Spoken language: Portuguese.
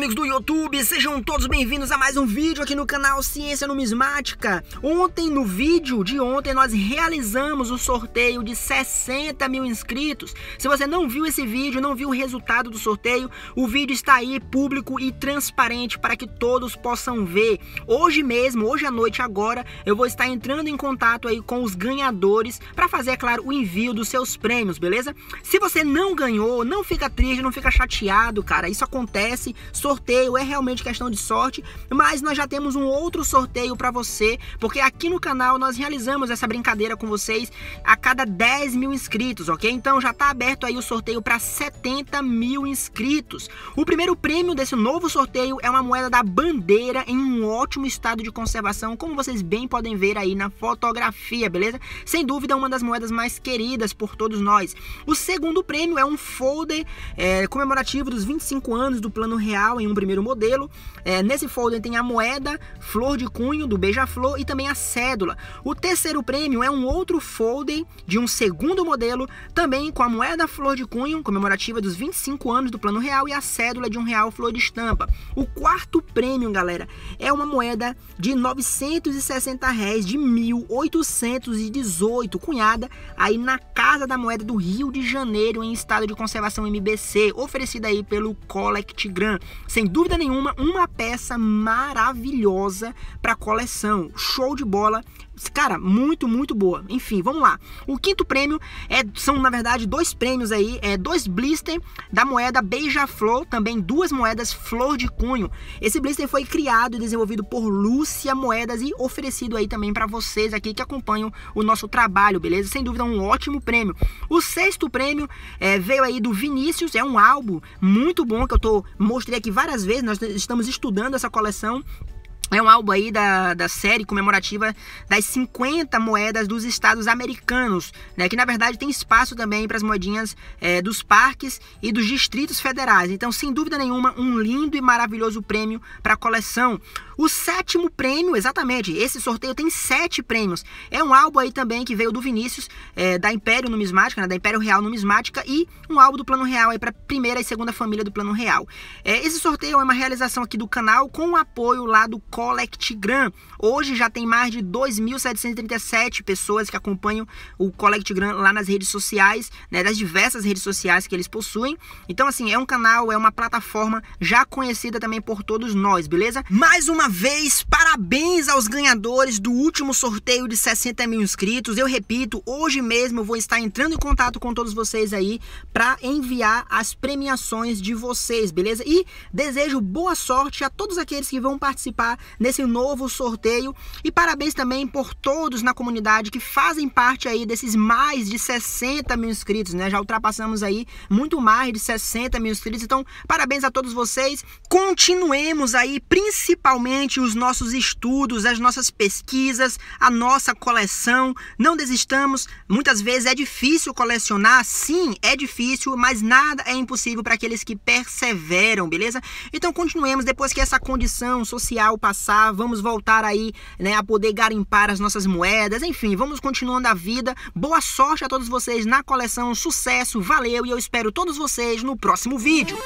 amigos do YouTube, sejam todos bem-vindos a mais um vídeo aqui no canal Ciência Numismática. Ontem, no vídeo de ontem, nós realizamos o sorteio de 60 mil inscritos. Se você não viu esse vídeo, não viu o resultado do sorteio, o vídeo está aí público e transparente para que todos possam ver. Hoje mesmo, hoje à noite agora, eu vou estar entrando em contato aí com os ganhadores para fazer, é claro, o envio dos seus prêmios, beleza? Se você não ganhou, não fica triste, não fica chateado, cara. Isso acontece sorteio é realmente questão de sorte, mas nós já temos um outro sorteio para você, porque aqui no canal nós realizamos essa brincadeira com vocês a cada 10 mil inscritos, ok? Então já está aberto aí o sorteio para 70 mil inscritos. O primeiro prêmio desse novo sorteio é uma moeda da bandeira em um ótimo estado de conservação, como vocês bem podem ver aí na fotografia, beleza? Sem dúvida, uma das moedas mais queridas por todos nós. O segundo prêmio é um folder é, comemorativo dos 25 anos do Plano real em um primeiro modelo. É, nesse folder tem a moeda, flor de cunho do beija-flor e também a cédula. O terceiro prêmio é um outro folder de um segundo modelo, também com a moeda flor de cunho, comemorativa dos 25 anos do plano real, e a cédula de um real flor de estampa. O quarto prêmio, galera, é uma moeda de 960 réis de 1818, cunhada aí na Casa da Moeda do Rio de Janeiro, em estado de conservação MBC, oferecida aí pelo Collect Gran sem dúvida nenhuma, uma peça maravilhosa para coleção. Show de bola Cara, muito, muito boa. Enfim, vamos lá. O quinto prêmio é, são, na verdade, dois prêmios aí. É dois blister da moeda Beija-Flor, também duas moedas Flor de Cunho. Esse blister foi criado e desenvolvido por Lúcia Moedas e oferecido aí também para vocês aqui que acompanham o nosso trabalho, beleza? Sem dúvida, um ótimo prêmio. O sexto prêmio é, veio aí do Vinícius, é um álbum muito bom que eu tô mostrei aqui várias vezes. Nós estamos estudando essa coleção é um álbum aí da, da série comemorativa das 50 moedas dos estados americanos, né? Que na verdade tem espaço também para as moedinhas é, dos parques e dos distritos federais. Então, sem dúvida nenhuma, um lindo e maravilhoso prêmio para a coleção. O sétimo prêmio, exatamente, esse sorteio tem sete prêmios. É um álbum aí também que veio do Vinícius, é, da Império Numismática, né? da Império Real Numismática, e um álbum do Plano Real aí para primeira e segunda família do Plano Real. É, esse sorteio é uma realização aqui do canal com o apoio lá do Collectgram. Hoje já tem mais de 2.737 pessoas que acompanham o Collectgram lá nas redes sociais, né, das diversas redes sociais que eles possuem. Então, assim, é um canal, é uma plataforma já conhecida também por todos nós, beleza? Mais uma vez, parabéns aos ganhadores do último sorteio de 60 mil inscritos. Eu repito, hoje mesmo eu vou estar entrando em contato com todos vocês aí para enviar as premiações de vocês, beleza? E desejo boa sorte a todos aqueles que vão participar nesse novo sorteio. E parabéns também por todos na comunidade que fazem parte aí desses mais de 60 mil inscritos, né? Já ultrapassamos aí muito mais de 60 mil inscritos. Então, parabéns a todos vocês. Continuemos aí, principalmente os nossos estudos, as nossas pesquisas, a nossa coleção. Não desistamos. Muitas vezes é difícil colecionar, sim, é difícil, mas nada é impossível para aqueles que perseveram, beleza? Então, continuemos depois que essa condição social passar vamos voltar aí, né, a poder garimpar as nossas moedas, enfim, vamos continuando a vida. Boa sorte a todos vocês na coleção, sucesso, valeu e eu espero todos vocês no próximo vídeo.